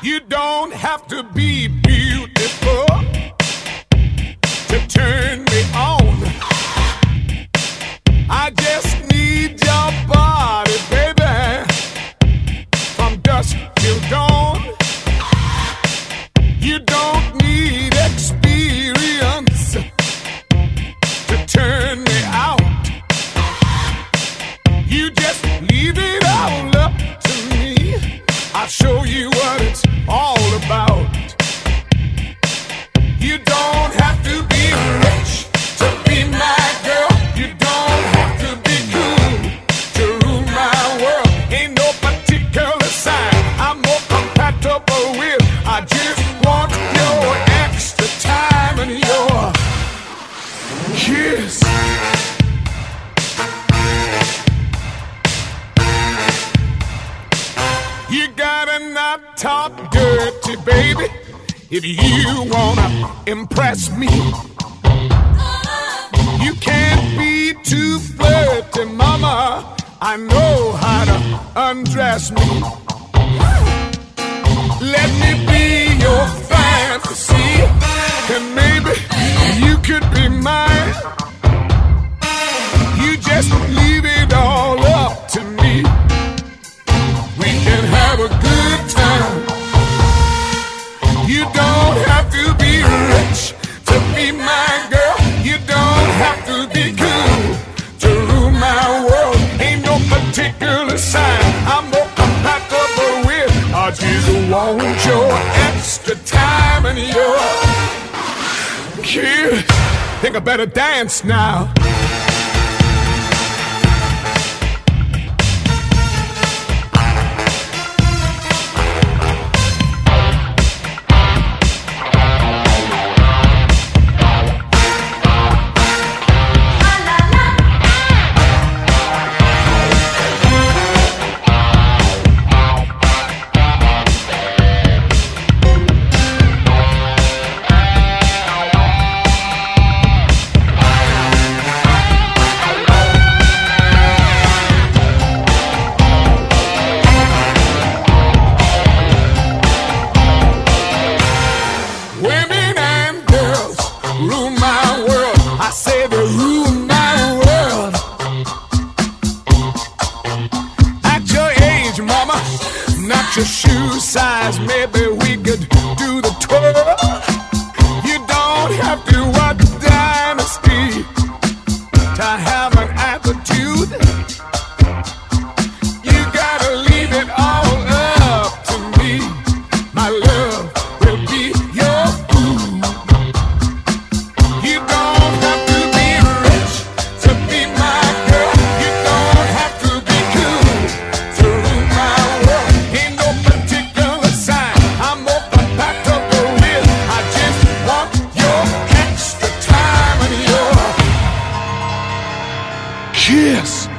You don't have to be beautiful to turn me on. I just need your body, baby, from dusk till dawn. You don't need experience to turn me out. You just leave it all up to me. I'll show you what it's all about. You don't have to be rich to be my girl. You don't have to be cool to rule my world. Ain't no particular sign I'm more compatible with. I just want your extra time and your kiss. You gotta not talk dirty, baby, if you wanna impress me. You can't be too flirty, mama. I know how to undress me. Let me be your fantasy, and maybe you could be mine. You just leave You don't have to be rich to be my girl. You don't have to be cool to rule my world. Ain't no particular sign I'm more compatible with. I just want your extra time and your kiss. Think I better dance now. Say my world. At your age, mama, not your shoe size. Maybe we could do the twirl. You don't have to what Yes.